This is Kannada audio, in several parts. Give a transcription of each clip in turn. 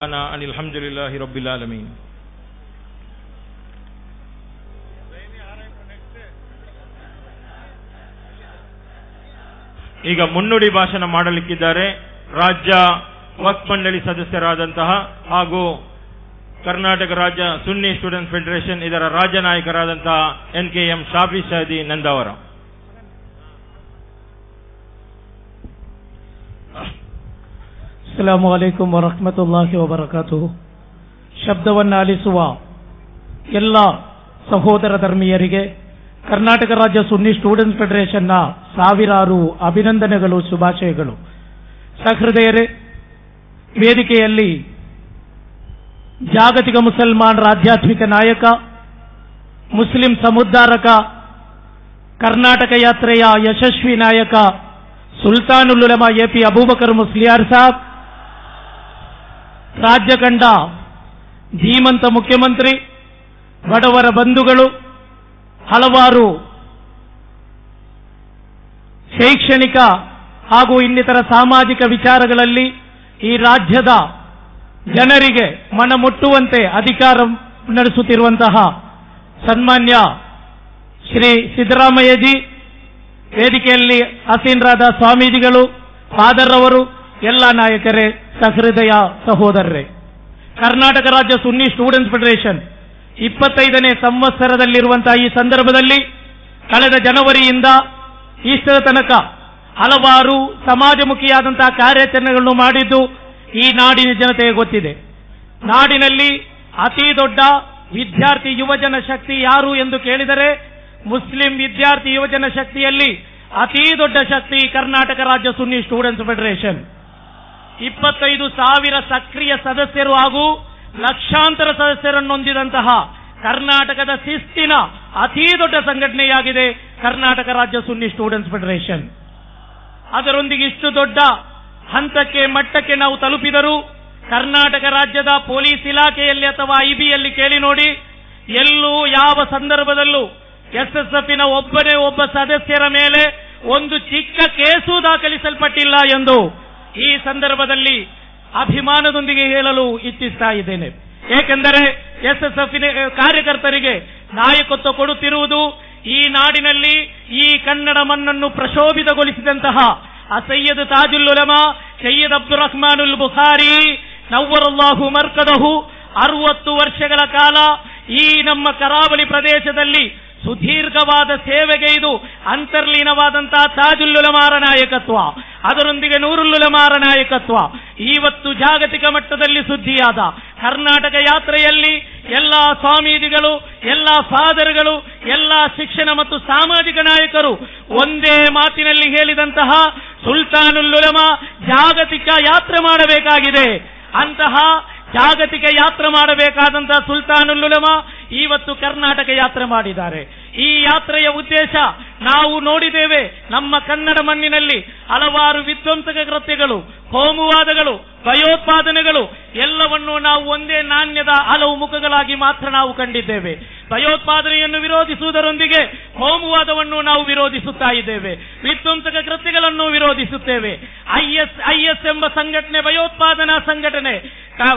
أنا أن الحمد لله رب العالمين ಈಗ ಮುನ್ನುಡಿ ಭಾಷಣ ಮಾಡಲಿಕ್ಕಿದ್ದಾರೆ ರಾಜ್ಯ ವಕ್ಫ್ ಮಂಡಳಿ ಸದಸ್ಯರಾದಂತಹ ಹಾಗೂ ಕರ್ನಾಟಕ ರಾಜ್ಯ ಸುನ್ನಿ ಸ್ಟೂಡೆಂಟ್ ಫೆಡರೇಷನ್ ಇದರ ರಾಜ್ಯ ನಾಯಕರಾದಂತಹ N K M Shafi Shahadi Nandavar ಅಸ್ಸಲಾಮು ಅಲೈಕುಂ ವರಹಮತುಲ್ಲಾಹಿ ವಬರಕಾತು ಶಬ್ದವನ್ನು ಆಲಿಸುವ ಎಲ್ಲ ಸಹೋದರ ಧರ್ಮೀಯರಿಗೆ ಕರ್ನಾಟಕ ರಾಜ್ಯ ಸುನ್ನಿ ಸ್ಟೂಡೆಂಟ್ಸ್ ಫೆಡರೇಷನ್ನ ಸಾವಿರಾರು ಅಭಿನಂದನೆಗಳು ಶುಭಾಶಯಗಳು ಸಹೃದಯರೇ ವೇದಿಕೆಯಲ್ಲಿ ಜಾಗತಿಕ ಮುಸಲ್ಮಾನರ ಆಧ್ಯಾತ್ಮಿಕ ನಾಯಕ ಮುಸ್ಲಿಂ ಸಮುದ್ಧಾರಕ ಕರ್ನಾಟಕ ಯಾತ್ರೆಯ ಯಶಸ್ವಿ ನಾಯಕ ಸುಲ್ತಾನುಲ್ ಉಲಮಾ ಎಪಿ ಅಬೂಬಕರ್ ಮುಸ್ಲಿಯಾರ್ ಸಾಬ್ ರಾಜ್ಯ ಕಂಡ ಧೀಮಂತ ಮುಖ್ಯಮಂತ್ರಿ, ಬಡವರ ಬಂಧುಗಳು, ಹಲವಾರು ಶೈಕ್ಷಣಿಕ ಹಾಗೂ ಇನ್ನಿತರ ಸಾಮಾಜಿಕ ವಿಚಾರಗಳಲ್ಲಿ ಈ ರಾಜ್ಯದ ಜನರಿಗೆ ಮನ ಮುಟ್ಟುವಂತೆ ಅಧಿಕಾರ ನಡೆಸುತ್ತಿರುವಂತಹ ಸನ್ಮಾನ್ಯ ಶ್ರೀ ಸಿದ್ದರಾಮಯ್ಯಜಿ, ವೇದಿಕೆಯಲ್ಲಿ ಅಸೀನರಾದ ಸ್ವಾಮೀಜಿಗಳು, ಫಾದರ್ ಅವರು ಎಲ್ಲ ನಾಯಕರೇ ಸಹೃದಯ ಸಹೋದರರೇ, ಕರ್ನಾಟಕ ರಾಜ್ಯ ಸುನ್ನಿ ಸ್ಟೂಡೆಂಟ್ಸ್ ಫೆಡರೇಷನ್ ಇಪ್ಪತ್ತೈದನೇ ಸಂವತ್ಸರದಲ್ಲಿರುವಂತಹ ಈ ಸಂದರ್ಭದಲ್ಲಿ ಕಳೆದ ಜನವರಿಯಿಂದ ಈಸ್ಟರ್ ತನಕ ಹಲವಾರು ಸಮಾಜಮುಖಿಯಾದಂತಹ ಕಾರ್ಯಾಚರಣೆಗಳನ್ನು ಮಾಡಿದ್ದು ಈ ನಾಡಿನ ಜನತೆಗೆ ಗೊತ್ತಿದೆ. ನಾಡಿನಲ್ಲಿ ಅತಿ ದೊಡ್ಡ ವಿದ್ಯಾರ್ಥಿ ಯುವಜನ ಶಕ್ತಿ ಯಾರು ಎಂದು ಕೇಳಿದರೆ ಮುಸ್ಲಿಂ ವಿದ್ಯಾರ್ಥಿ ಯುವಜನ ಶಕ್ತಿಯಲ್ಲಿ ಅತಿ ದೊಡ್ಡ ಶಕ್ತಿ ಕರ್ನಾಟಕ ರಾಜ್ಯ ಸುನ್ನಿ ಸ್ಟೂಡೆಂಟ್ಸ್ ಫೆಡರೇಷನ್. ಇಪ್ಪತ್ತೈದು ಸಾವಿರ ಸಕ್ರಿಯ ಸದಸ್ಯರು ಹಾಗೂ ಲಕ್ಷಾಂತರ ಸದಸ್ಯರನ್ನು ಹೊಂದಿದಂತಹ ಕರ್ನಾಟಕದ ಶಿಸ್ತಿನ ಅತಿ ದೊಡ್ಡ ಸಂಘಟನೆಯಾಗಿದೆ ಕರ್ನಾಟಕ ರಾಜ್ಯ ಸುನ್ನಿ ಸ್ಟೂಡೆಂಟ್ಸ್ ಫೆಡರೇಷನ್. ಅದರೊಂದಿಗೆ ಇಷ್ಟು ದೊಡ್ಡ ಹಂತಕ್ಕೆ ಮಟ್ಟಕ್ಕೆ ನಾವು ತಲುಪಿದರೂ ಕರ್ನಾಟಕ ರಾಜ್ಯದ ಪೊಲೀಸ್ ಇಲಾಖೆಯಲ್ಲಿ ಅಥವಾ ಐಬಿಯಲ್ಲಿ ಕೇಳಿ ನೋಡಿ, ಎಲ್ಲೂ ಯಾವ ಸಂದರ್ಭದಲ್ಲೂ ಎಸ್ಎಸ್ಎಫ್ನ ಒಬ್ಬನೇ ಒಬ್ಬ ಸದಸ್ಯರ ಮೇಲೆ ಒಂದು ಚಿಕ್ಕ ಕೇಸು ದಾಖಲಿಸಲ್ಪಟ್ಟಿಲ್ಲ ಎಂದು ಈ ಸಂದರ್ಭದಲ್ಲಿ ಅಭಿಮಾನದೊಂದಿಗೆ ಹೇಳಲು ಇಚ್ಛಿಸ್ತಾ ಇದ್ದೇನೆ. ಏಕೆಂದರೆ ಎಸ್ಎಸ್ಎಫ್ ಕಾರ್ಯಕರ್ತರಿಗೆ ನಾಯಕತ್ವ ಕೊಡುತ್ತಿರುವುದು ಈ ನಾಡಿನಲ್ಲಿ ಈ ಕನ್ನಡ ಮಣ್ಣನ್ನು ಪ್ರಶೋಭಿತಗೊಳಿಸಿದಂತಹ ಅಸಯ್ಯದ್ ತಾಜುಲ್ ಉಲಮಾ, ಸೈಯದ್ ಅಬ್ದುಲ್ ರಹ್ಮಾನುಲ್ ಬುಖಾರಿ, ನವ್ವರಲ್ಲಾಹು ಮರ್ಕದಹು ಅರವತ್ತು ವರ್ಷಗಳ ಕಾಲ ಈ ನಮ್ಮ ಕರಾವಳಿ ಪ್ರದೇಶದಲ್ಲಿ ಸುದೀರ್ಘವಾದ ಸೇವೆಗೆ ಇದು ಅಂತರ್ಲೀನವಾದಂತಹ ತಾಜುಲ್ಲುಲಮಾರ ನಾಯಕತ್ವ. ಅದರೊಂದಿಗೆ ನೂರುಲ್ಲುಲಮಾರ ನಾಯಕತ್ವ. ಇವತ್ತು ಜಾಗತಿಕ ಮಟ್ಟದಲ್ಲಿ ಸುದ್ದಿಯಾದ ಕರ್ನಾಟಕ ಯಾತ್ರೆಯಲ್ಲಿ ಎಲ್ಲ ಸ್ವಾಮೀಜಿಗಳು, ಎಲ್ಲ ಫಾದರ್ಗಳು, ಎಲ್ಲ ಶಿಕ್ಷಣ ಮತ್ತು ಸಾಮಾಜಿಕ ನಾಯಕರು ಒಂದೇ ಮಾತಿನಲ್ಲಿ ಹೇಳಿದಂತಹ ಸುಲ್ತಾನುಲ್ಲುಲಮ ಜಾಗತಿಕ ಯಾತ್ರೆ ಮಾಡಬೇಕಾಗಿದೆ. ಅಂತಹ ಜಾಗತಿಕ ಯಾತ್ರೆ ಮಾಡಬೇಕಾದಂತಹ ಸುಲ್ತಾನುಲ್ಲುಲಮ ಇವತ್ತು ಕರ್ನಾಟಕ ಯಾತ್ರೆ ಮಾಡಿದ್ದಾರೆ. ಈ ಯಾತ್ರೆಯ ಉದ್ದೇಶ ನಾವು ನೋಡಿದ್ದೇವೆ ನಮ್ಮ ಕನ್ನಡ ಮಣ್ಣಿನಲ್ಲಿ ಹಲವಾರು ವಿಧ್ವಂಸಕ ಕೃತ್ಯಗಳು, ಕೋಮುವಾದಗಳು, ಭಯೋತ್ಪಾದನೆಗಳು, ಎಲ್ಲವನ್ನೂ ನಾವು ಒಂದೇ ನಾಣ್ಯದ ಹಲವು ಮುಖಗಳಾಗಿ ಮಾತ್ರ ನಾವು ಕಂಡಿದ್ದೇವೆ. ಭಯೋತ್ಪಾದನೆಯನ್ನು ವಿರೋಧಿಸುವುದರೊಂದಿಗೆ ಕೋಮುವಾದವನ್ನು ನಾವು ವಿರೋಧಿಸುತ್ತಾ ಇದ್ದೇವೆ. ವಿಧ್ವಂಸಕ ಕೃತ್ಯಗಳನ್ನು ವಿರೋಧಿಸುತ್ತೇವೆ. ಐಎಸ್ ಐಎಸ್ ಎಂಬ ಸಂಘಟನೆ ಭಯೋತ್ಪಾದನಾ ಸಂಘಟನೆ.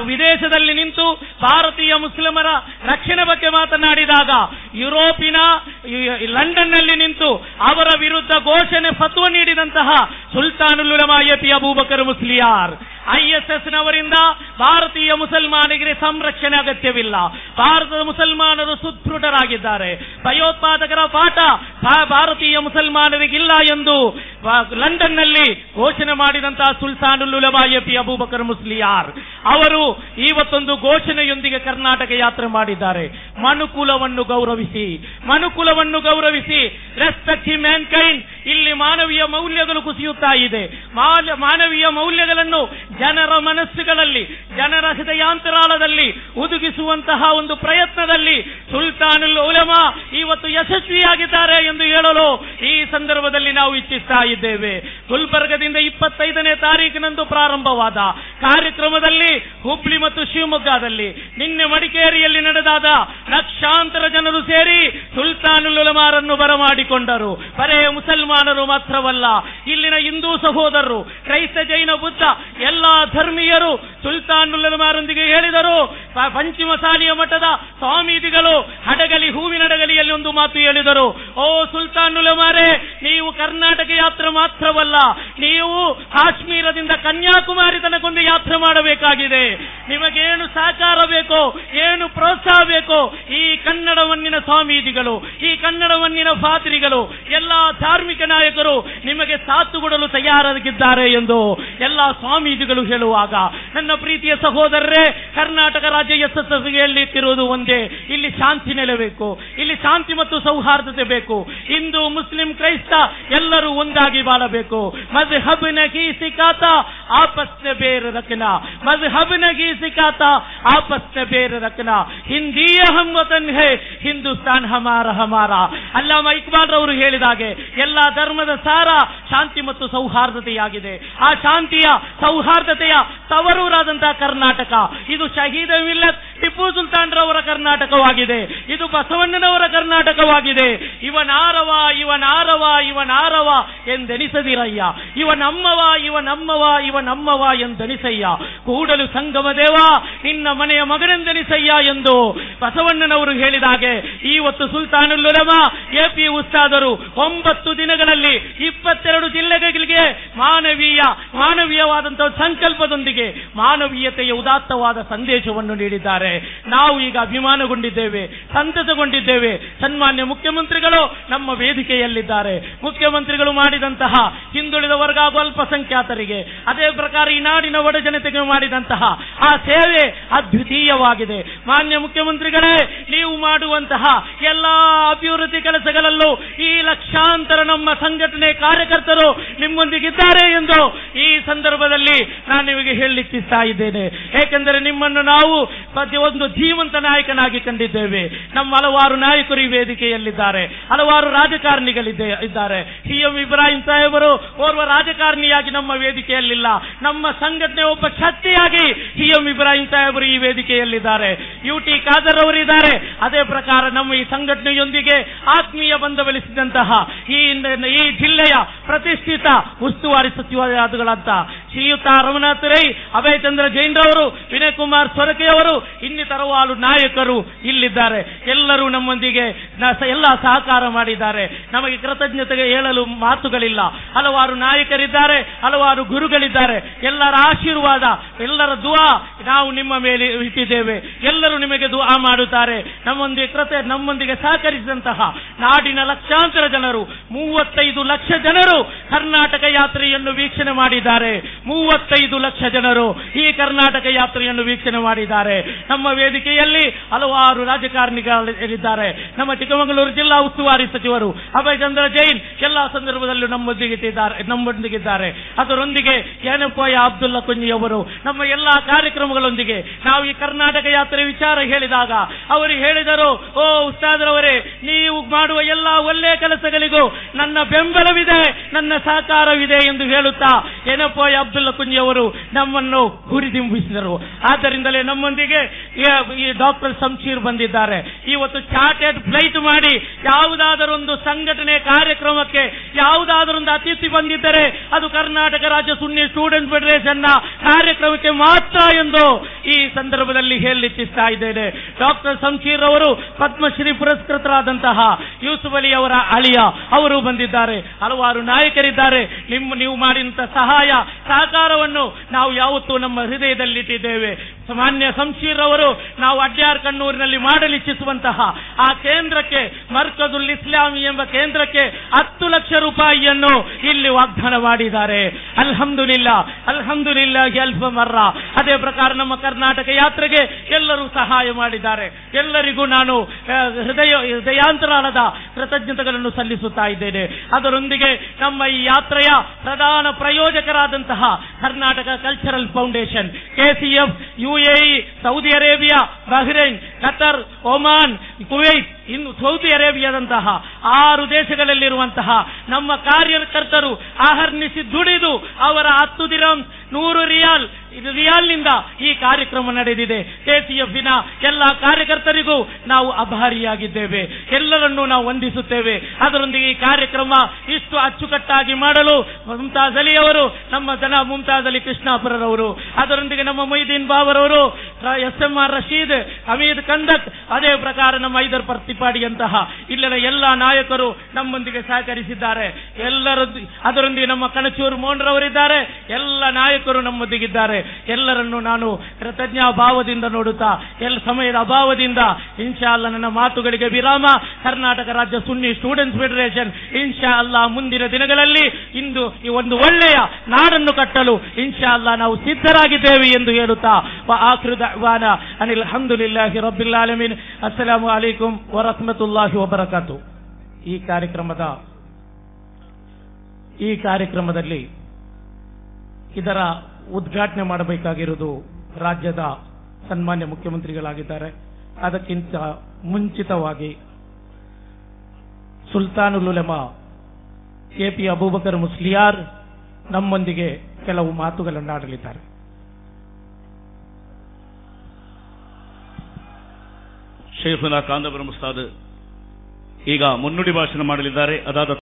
ವಿದೇಶದಲ್ಲಿ ನಿಂತು ಭಾರತೀಯ ಮುಸ್ಲಿಮರ ರಕ್ಷಣೆ ಬಗ್ಗೆ ಮಾತನಾಡಿದಾಗ ಯುರೋಪಿನ ಲಂಡನ್ ಲಂಡನ್ನಲ್ಲಿ ನಿಂತು ಅವರ ವಿರುದ್ಧ ಘೋಷಣೆ, ಫತ್ವ ನೀಡಿದಂತಹ ಸುಲ್ತಾನುಲ್ ಎಪಿ ಅಬೂಬಕರ್ ಮುಸ್ಲಿಯಾರ್. ಐಎಸ್ಎಸ್ ನವರಿಂದ ಭಾರತೀಯ ಮುಸಲ್ಮಾನಿಗೆ ಸಂರಕ್ಷಣೆ ಅಗತ್ಯವಿಲ್ಲ. ಭಾರತದ ಮುಸಲ್ಮಾನರು ಸುದೃಢರಾಗಿದ್ದಾರೆ. ಭಯೋತ್ಪಾದಕರ ಪಾಠ ಭಾರತೀಯ ಮುಸಲ್ಮಾನರಿಗಿಲ್ಲ ಎಂದು ಲಂಡನ್ ಲಂಡನ್ನಲ್ಲಿ ಘೋಷಣೆ ಮಾಡಿದಂತಹ ಸುಲ್ತಾನುಲ್ ಅಬೂಬಕರ್ ಮುಸ್ಲಿಯಾರ್. ಅವರು ಇವತ್ತೊಂದು ಘೋಷಣೆಯೊಂದಿಗೆ ಕರ್ನಾಟಕ ಯಾತ್ರೆ ಮಾಡಿದ್ದಾರೆ. ಮನುಕುಲವನ್ನು ಗೌರವಿಸಿ ಮನುಕುಲವನ್ನು ಗೌರವಿಸಿ ರೆಸ್ಪೆಕ್ಟ್ ಮ್ಯಾನ್ಕೈಂಡ್ ಇಲ್ಲಿ ಮಾನವೀಯ ಮೌಲ್ಯಗಳು ಕುಸಿಯುತ್ತಾ ಇದೆ. ಮಾನ- ಮಾನವೀಯ ಮೌಲ್ಯಗಳನ್ನು ಜನರ ಮನಸ್ಸುಗಳಲ್ಲಿ, ಜನರ ಹೃದಯಾಂತರಾಳದಲ್ಲಿ ಉದುಗಿಸುವಂತಹ ಒಂದು ಪ್ರಯತ್ನದಲ್ಲಿ ಸುಲ್ತಾನುಲ್ ಉಲಮಾ ಇವತ್ತು ಯಶಸ್ವಿಯಾಗಿದ್ದಾರೆ ಎಂದು ಹೇಳಲು ಈ ಸಂದರ್ಭದಲ್ಲಿ ನಾವು ಇಚ್ಛಿಸ್ತಾ ಇದ್ದೇವೆ. ಗುಲ್ಬರ್ಗದಿಂದ ಇಪ್ಪತ್ತೈದನೇ ತಾರೀಕಿನಂದು ಪ್ರಾರಂಭವಾದ ಕಾರ್ಯಕ್ರಮದಲ್ಲಿ ಹುಬ್ಳಿ ಮತ್ತು ಶಿವಮೊಗ್ಗದಲ್ಲಿ ನಿನ್ನೆ ಮಡಿಕೇರಿಯಲ್ಲಿ ನಡೆದಾದ ಲಕ್ಷಾಂತರ ಜನರು ಸೇರಿ ಸುಲ್ತಾನುಲ್ ಉಲಮಾರನ್ನು ಬರಮಾಡಿಕೊಂಡರು. ಬರೇ ಮುಸಲ್ಮಾನರು ಮಾತ್ರವಲ್ಲ, ಇಲ್ಲಿನ ಹಿಂದೂ ಸಹೋದರರು, ಕ್ರೈಸ್ತ ಜೈನ ಬುದ್ಧ, ಎಲ್ಲಾ ಧರ್ಮೀಯರು ಸುಲ್ತಾನುಲ್ ಉಲಮಾರೊಂದಿಗೆ ಹೇಳಿದರು ಪಂಚಮಸಾಲಿಯ ಮಠದ ಸ್ವಾಮೀಜಿಗಳು ಹಡಗಲಿ, ಹೂವಿನಡಗಲಿಯಲ್ಲಿ ಒಂದು ಮಾತು ಹೇಳಿದರು. ಓ ಸುಲ್ತಾನುಲ್ ಉಲಮಾರೆ ನೀವು ಕರ್ನಾಟಕ ಯಾತ್ರೆ ಮಾತ್ರವಲ್ಲ, ನೀವು ಕಾಶ್ಮೀರದಿಂದ ಕನ್ಯಾಕುಮಾರಿ ತನಕೊಂದು ಯಾತ್ರೆ ಮಾಡಬೇಕಾಗಿದೆ. ನಿಮಗೇನು ಸಹಕಾರ ಬೇಕೋ, ಏನು ಪ್ರೋತ್ಸಾಹ ಬೇಕೋ, ಈ ಕನ್ನಡ ಮಣ್ಣಿನ ಸ್ವಾಮೀಜಿಗಳು, ಈ ಕನ್ನಡ ಮಣ್ಣಿನ ಪಾತ್ರಿಗಳು, ಎಲ್ಲಾ ಧಾರ್ಮಿಕ ನಾಯಕರು ನಿಮಗೆ ಸಾಥು ಕೊಡಲು ತಯಾರಾಗಿದ್ದಾರೆ ಎಂದು ಎಲ್ಲಾ ಸ್ವಾಮೀಜಿಗಳು ಮಾತುಗಳು ಹೇಳುವಾಗ, ನನ್ನ ಪ್ರೀತಿಯ ಸಹೋದರರೇ, ಕರ್ನಾಟಕ ರಾಜ್ಯ ಎಸ್ ಎಸ್ ಒಂದೇ. ಇಲ್ಲಿ ಶಾಂತಿ ನೆಲೆಬೇಕು, ಇಲ್ಲಿ ಶಾಂತಿ ಮತ್ತು ಸೌಹಾರ್ದತೆ ಬೇಕು. ಹಿಂದೂ, ಮುಸ್ಲಿಂ, ಕ್ರೈಸ್ತ ಎಲ್ಲರೂ ಒಂದಾಗಿ ಬಾಳಬೇಕು. ಮಜ್ಹಬ್ನ ಸಿಕಾತ ಆಪಸ್ನ ಬೇರೆ ರಕ್ನ ಮಜ್ಹಬ್ನ ಸಿಕಾತ ಆಪಸ್ ಬೇರೆ ರಕ್ನ ಹಿಂದಿಯ ಹಮ್ಮತನ್ ಹೇ, ಹಿಂದೂಸ್ತಾನ್ ಹಮಾರ ಹಮಾರ. ಅಲ್ಲಾಮ ಇಕ್ಬಾಲ್ ಅವರು ಹೇಳಿದಾಗೆ ಎಲ್ಲಾ ಧರ್ಮದ ಸಾರ ಶಾಂತಿ ಮತ್ತು ಸೌಹಾರ್ದತೆಯಾಗಿದೆ. ಆ ಶಾಂತಿಯ ಸೌಹಾರ್ದ ಸೌಹಾರ್ದತೆಯ ತವರೂರಾದಂತಹ ಕರ್ನಾಟಕ. ಇದು ಶಹೀದ ವಿಲ್ಲತ್ ಟಿಪ್ಪು ಸುಲ್ತಾನ್ ರವರ ಕರ್ನಾಟಕವಾಗಿದೆ. ಇದು ಬಸವಣ್ಣನವರ ಕರ್ನಾಟಕವಾಗಿದೆ. ಇವನಾರವ ಇವನಾರವ ಇವನಾರವ ಎಂದೆನಿಸದಿರಯ್ಯ. ಇವನಮ್ಮವ ಇವನಮ್ಮವ ಇವನಮ್ಮವ ಇವ ನಮ್ಮವ ಎಂದೆನಿಸಯ್ಯ. ಕೂಡಲು ಸಂಗಮ ದೇವ, ನಿನ್ನ ಮನೆಯ ಮಗನೆಂದೆನಿಸಯ್ಯ ಎಂದು ಬಸವಣ್ಣನವರು ಹೇಳಿದಾಗೆ. ಇವತ್ತು ಎ ಎಪಿ ಉಸ್ತಾದರು, ಒಂಬತ್ತು ದಿನಗಳಲ್ಲಿ ಇಪ್ಪತ್ತೆರಡು ಜಿಲ್ಲೆಗಳಿಗೆ ಮಾನವೀಯ, ಮಾನವೀಯವಾದಂತಹ ಸಂಕಲ್ಪದೊಂದಿಗೆ ಮಾನವೀಯತೆಯ ಉದಾತ್ತವಾದ ಸಂದೇಶವನ್ನು ನೀಡಿದ್ದಾರೆ. ನಾವು ಈಗ ಅಭಿಮಾನಗೊಂಡಿದ್ದೇವೆ, ಸಂತಸಗೊಂಡಿದ್ದೇವೆ. ಸನ್ಮಾನ್ಯ ಮುಖ್ಯಮಂತ್ರಿಗಳು ನಮ್ಮ ವೇದಿಕೆಯಲ್ಲಿದ್ದಾರೆ. ಮುಖ್ಯಮಂತ್ರಿಗಳು ಮಾಡಿದಂತಹ ಹಿಂದುಳಿದ ವರ್ಗ ಅಲ್ಪಸಂಖ್ಯಾತರಿಗೆ, ಅದೇ ಪ್ರಕಾರ ಈ ನಾಡಿನ ಒಡ ಜನತೆಗೆ ಮಾಡಿದಂತಹ ಆ ಸೇವೆ ಅದ್ವಿತೀಯವಾಗಿದೆ. ಮಾನ್ಯ ಮುಖ್ಯಮಂತ್ರಿಗಳೇ, ನೀವು ಮಾಡುವಂತಹ ಎಲ್ಲಾ ಅಭಿವೃದ್ಧಿ ಕೆಲಸಗಳಲ್ಲೂ ಈ ಲಕ್ಷಾಂತರ ನಮ್ಮ ಸಂಘಟನೆ ಕಾರ್ಯಕರ್ತರು ನಿಮ್ಮೊಂದಿಗಿದ್ದಾರೆ ಎಂದು ಈ ಸಂದರ್ಭದಲ್ಲಿ ನಾನು ನಿಮಗೆ ಹೇಳಲಿಕ್ಕಿಸ್ತಾ ಇದ್ದೇನೆ. ಏಕೆಂದರೆ ನಿಮ್ಮನ್ನು ನಾವು ಒಂದು ಜೀವಂತ ನಾಯಕನಾಗಿ ಕಂಡಿದ್ದೇವೆ. ನಮ್ಮ ಹಲವಾರು ನಾಯಕರು ಈ ವೇದಿಕೆಯಲ್ಲಿದ್ದಾರೆ. ಹಲವಾರು ರಾಜಕಾರಣಿಗಳಿದ್ದೇ, ಇದ್ದಾರೆ. ಸಿ ಎಂ ಇಬ್ರಾಹಿಂ ಸಾಹೇಬರು ಓರ್ವ ರಾಜಕಾರಣಿಯಾಗಿ ನಮ್ಮ ವೇದಿಕೆಯಲ್ಲಿಲ್ಲ. ನಮ್ಮ ಸಂಘಟನೆ ಒಬ್ಬ ಶಕ್ತಿಯಾಗಿ ಸಿ ಎಂ ಇಬ್ರಾಹಿಂ ಸಾಹೇಬರು ಈ ವೇದಿಕೆಯಲ್ಲಿದ್ದಾರೆ. ಯು ಟಿ ಖಾದರ್ ಅವರಿದ್ದಾರೆ. ಅದೇ ಪ್ರಕಾರ ನಮ್ಮ ಈ ಸಂಘಟನೆಯೊಂದಿಗೆ ಆತ್ಮೀಯ ಬಂಧ ಈ ಜಿಲ್ಲೆಯ ಪ್ರತಿಷ್ಠಿತ ಉಸ್ತುವಾರಿ ಸಚಿವರಾದಗಳಂತ ಶ್ರೀಯುತ ರಮನಾಥ್ ರೈ ಅಭಯ್ ಚಂದ್ರ ಜೈನ್ ರವರು ವಿನಯ್ ಕುಮಾರ್ ಸೊರಕೆ ಅವರು, ಇನ್ನಿತರ ನಾಯಕರು ಇಲ್ಲಿದ್ದಾರೆ. ಎಲ್ಲರೂ ನಮ್ಮೊಂದಿಗೆ ಎಲ್ಲ ಸಹಕಾರ ಮಾಡಿದ್ದಾರೆ. ನಮಗೆ ಕೃತಜ್ಞತೆಗೆ ಹೇಳಲು ಮಾತುಗಳಿಲ್ಲ. ಹಲವಾರು ನಾಯಕರಿದ್ದಾರೆ, ಹಲವಾರು ಗುರುಗಳಿದ್ದಾರೆ. ಎಲ್ಲರ ಆಶೀರ್ವಾದ, ಎಲ್ಲರ ದುವಾ ನಾವು ನಿಮ್ಮ ಮೇಲೆ ಇಟ್ಟಿದ್ದೇವೆ. ಎಲ್ಲರೂ ನಿಮಗೆ ದುವಾ ಮಾಡುತ್ತಾರೆ. ನಮ್ಮೊಂದಿಗೆ ಕೃತ ನಮ್ಮೊಂದಿಗೆ ಸಹಕರಿಸಿದಂತಹ ನಾಡಿನ ಲಕ್ಷಾಂತರ ಜನರು, ಮೂವತ್ತೈದು ಲಕ್ಷ ಜನರು ಕರ್ನಾಟಕ ಯಾತ್ರೆಯನ್ನು ವೀಕ್ಷಣೆ ಮಾಡಿದ್ದಾರೆ. ಮೂವತ್ತೈದು ಲಕ್ಷ ಜನರು ಈ ಕರ್ನಾಟಕ ಯಾತ್ರೆಯನ್ನು ವೀಕ್ಷಣೆ ಮಾಡಿದ್ದಾರೆ. ನಮ್ಮ ವೇದಿಕೆಯಲ್ಲಿ ಹಲವಾರು ರಾಜಕಾರಣಿಗಳಿದ್ದಾರೆ. ನಮ್ಮ ಚಿಕ್ಕಮಗಳೂರು ಜಿಲ್ಲಾ ಉಸ್ತುವಾರಿ ಸಚಿವರು ಅಭಯ್ ಚಂದ್ರ ಜೈನ್ ಎಲ್ಲಾ ಸಂದರ್ಭದಲ್ಲೂ ನಮ್ಮೊಂದಿಗೆ ಇದ್ದಾರೆ ನಮ್ಮೊಂದಿಗಿದ್ದಾರೆ. ಅದರೊಂದಿಗೆ ಏನಪ್ಪಯ್ಯ ಅಬ್ದುಲ್ಲಾ ಕುಂಜಿ ಅವರು ನಮ್ಮ ಎಲ್ಲಾ ಕಾರ್ಯಕ್ರಮಗಳೊಂದಿಗೆ ನಾವು ಈ ಕರ್ನಾಟಕ ಯಾತ್ರೆ ವಿಚಾರ ಹೇಳಿದಾಗ ಅವರು ಹೇಳಿದರು, ಓ ಉಸ್ತಾದ್ರವರೇ, ನೀವು ಮಾಡುವ ಎಲ್ಲಾ ಒಳ್ಳೆಯ ಕೆಲಸಗಳಿಗೂ ನನ್ನ ಬೆಂಬಲವಿದೆ, ನನ್ನ ಸಹಕಾರವಿದೆ ಎಂದು ಹೇಳುತ್ತಾ ಏನಪ್ಪಯ್ಯ ಅಬ್ದುಲ್ಲಾ ಕುಂಜಿ ಅವರು ನಮ್ಮನ್ನು ಹುರಿದಿಂಬಿಸಿದರು. ಆದ್ದರಿಂದಲೇ ನಮ್ಮೊಂದಿಗೆ ಈ- ಡಾಕ್ಟರ್ ಶಂಶೀರ್ ಬಂದಿದ್ದಾರೆ. ಇವತ್ತು ಚಾರ್ಟೆಡ್ ಫ್ಲೈಟ್ ಮಾಡಿ ಯಾವುದಾದರೂ ಒಂದು ಸಂಘಟನೆ ಕಾರ್ಯಕ್ರಮಕ್ಕೆ ಯಾವುದಾದರೂ ಒಂದು ಅತಿಥಿ ಬಂದಿದ್ದರೆ ಅದು ಕರ್ನಾಟಕ ರಾಜ್ಯ ಸುನ್ನಿ ಸ್ಟೂಡೆಂಟ್ ಫೆಡರೇಷನ್ನ ಕಾರ್ಯಕ್ರಮಕ್ಕೆ ಮಾತ್ರ ಎಂದು ಈ ಸಂದರ್ಭದಲ್ಲಿ ಹೇಳಿಚ್ಚಿಸ್ತಾ ಇದ್ದೇನೆ. ಡಾಕ್ಟರ್ ಶಂಶೀರ್ ಅವರು ಪದ್ಮಶ್ರೀ ಪುರಸ್ಕೃತರಾದಂತಹ ಯೂಸುಫ್ ಅಲಿ ಅವರ ಅಳಿಯ ಅವರು ಬಂದಿದ್ದಾರೆ. ಹಲವಾರು ನಾಯಕರಿದ್ದಾರೆ. ನಿಮ್ಮ, ನೀವು ಮಾಡಿದಂತಹ ಸಹಾಯ ಸಹಕಾರವನ್ನು ನಾವು ಯಾವತ್ತೂ ನಮ್ಮ ಹೃದಯದಲ್ಲಿಟ್ಟಿದ್ದೇವೆ. ಸಾಮಾನ್ಯ ಸಂಶೀರ್ ಅವರು ನಾವು ಅಡ್ಯಾರ್ ಕಣ್ಣೂರಿನಲ್ಲಿ ಮಾಡಲಿಚ್ಛಿಸುವಂತಹ ಆ ಕೇಂದ್ರಕ್ಕೆ ಮರ್ಕದುಲ್ ಇಸ್ಲಾಮಿ ಎಂಬ ಕೇಂದ್ರಕ್ಕೆ ಹತ್ತು ಲಕ್ಷ ರೂಪಾಯಿಯನ್ನು ಇಲ್ಲಿ ವಾಗ್ದಾನ ಮಾಡಿದ್ದಾರೆ. ಅಲ್ಹಮ್ದುಲಿಲ್ಲ ಅಲ್ಹಮ್ದುಲಿಲ್ಲ ಅಲ್ಫ ಮರ್ರ. ಅದೇ ಪ್ರಕಾರ ನಮ್ಮ ಕರ್ನಾಟಕ ಯಾತ್ರೆಗೆ ಎಲ್ಲರೂ ಸಹಾಯ ಮಾಡಿದ್ದಾರೆ. ಎಲ್ಲರಿಗೂ ನಾನು ಹೃದಯ, ಹೃದಯಾಂತರಾಳದ ಕೃತಜ್ಞತೆಗಳನ್ನು ಸಲ್ಲಿಸುತ್ತಾ ಇದ್ದೇನೆ. ಅದರೊಂದಿಗೆ ನಮ್ಮ ಈ ಯಾತ್ರೆಯ ಪ್ರಧಾನ ಪ್ರಯೋಜಕರಾದಂತಹ Karnataka cultural foundation KCF UAE Saudi Arabia Bahrain Qatar Oman Kuwait ಇನ್ನು ಸೌದಿ ಅರೇಬಿಯಾದಂತಹ ಆರು ದೇಶಗಳಲ್ಲಿರುವಂತಹ ನಮ್ಮ ಕಾರ್ಯಕರ್ತರು ಆಹರ್ನಿಸಿ ದುಡಿದು ಅವರ ಹತ್ತು ದಿರಂ ನೂರು ರಿಯಾಲ್ ಇದು ರಿಯಾಲ್ನಿಂದ ಈ ಕಾರ್ಯಕ್ರಮ ನಡೆದಿದೆ ಕೆಸಿಎಫ್ನ ಎಲ್ಲ ಕಾರ್ಯಕರ್ತರಿಗೂ ನಾವು ಅಭಾರಿಯಾಗಿದ್ದೇವೆ ಎಲ್ಲರನ್ನೂ ನಾವು ವಂದಿಸುತ್ತೇವೆ. ಅದರೊಂದಿಗೆ ಈ ಕಾರ್ಯಕ್ರಮ ಇಷ್ಟು ಅಚ್ಚುಕಟ್ಟಾಗಿ ಮಾಡಲು ಮುಮ್ತಾಜ್ ಅಲಿ ಅವರು, ನಮ್ಮ ಜನ ಮುಮ್ತಾಜ್ ಅಲಿ ಕೃಷ್ಣಾಪುರರವರು, ಅದರೊಂದಿಗೆ ನಮ್ಮ Moideen ಬಾಬರವರು S M R Rasheed Hameed Kandak ಅದೇ ಪ್ರಕಾರ ನಮ್ಮ ಐದರ್ ಪ್ರತಿಪಾಡಿಯಂತಹ ಇಲ್ಲಿನ ಎಲ್ಲ ನಾಯಕರು ನಮ್ಮೊಂದಿಗೆ ಸಹಕರಿಸಿದ್ದಾರೆ. ಎಲ್ಲರ ಅದರೊಂದಿಗೆ ನಮ್ಮ ಕಣಚೂರು ಮೋಹನ್ರವರಿದ್ದಾರೆ. ಎಲ್ಲ ನಾಯಕರು ನಮ್ಮೊಂದಿಗಿದ್ದಾರೆ. ಎಲ್ಲರನ್ನು ನಾನು ಕೃತಜ್ಞಾ ಭಾವದಿಂದ ನೋಡುತ್ತಾ ಎಲ್ಲ ಸಮಯದ ಅಭಾವದಿಂದ ಇನ್ಶಾ ಅಲ್ಲ ನನ್ನ ಮಾತುಗಳಿಗೆ ವಿರಾಮ. ಕರ್ನಾಟಕ ರಾಜ್ಯ ಸುನ್ನಿ ಸ್ಟೂಡೆಂಟ್ಸ್ ಫೆಡರೇಷನ್ ಇನ್ಶಾ ಅಲ್ಲ ಮುಂದಿನ ದಿನಗಳಲ್ಲಿ ಇಂದು ಈ ಒಂದು ಒಳ್ಳೆಯ ನಾಡನ್ನು ಕಟ್ಟಲು ಇನ್ಶಾ ಅಲ್ಲ ನಾವು ಸಿದ್ಧರಾಗಿದ್ದೇವೆ ಎಂದು ಹೇಳುತ್ತಾ ಆಕೃತ ಅನಿಲ್ ಅನಿಲ್ ಅಲ್ಹಮ್ದುಲಿಲ್ಲಾಹಿ ರಬ್ಬಿಲ್ ಆಲಮೀನ್. ಅಸ್ಸಲಾಮು ಅಲೈಕುಂ ವರಹಮತುಲ್ಲಾಹಿ ವಬರಕಾತು. ಈ ಕಾರ್ಯಕ್ರಮದ, ಈ ಕಾರ್ಯಕ್ರಮದಲ್ಲಿ ಇದರ ಉದ್ಘಾಟನೆ ಮಾಡಬೇಕಾಗಿರುವುದು ರಾಜ್ಯದ ಸನ್ಮಾನ್ಯ ಮುಖ್ಯಮಂತ್ರಿಗಳಾಗಿದ್ದಾರೆ. ಅದಕ್ಕಿಂತ ಮುಂಚಿತವಾಗಿ ಸುಲ್ತಾನುಲ್ ಉಲೆಮಾ ಕೆಪಿ ಅಬೂಬಕರ್ ಮುಸ್ಲಿಯಾರ್ ನಮ್ಮೊಂದಿಗೆ ಕೆಲವು ಮಾತುಗಳನ್ನು ಆಡಲಿದ್ದಾರೆ ಶೇಖುನಾ ಮುಸ್ತಾದ್ ಈಗ ಮುನ್ನುಡಿ ಭಾಷಣ ಮಾಡಲಿದ್ದಾರೆ. ಅದಾದ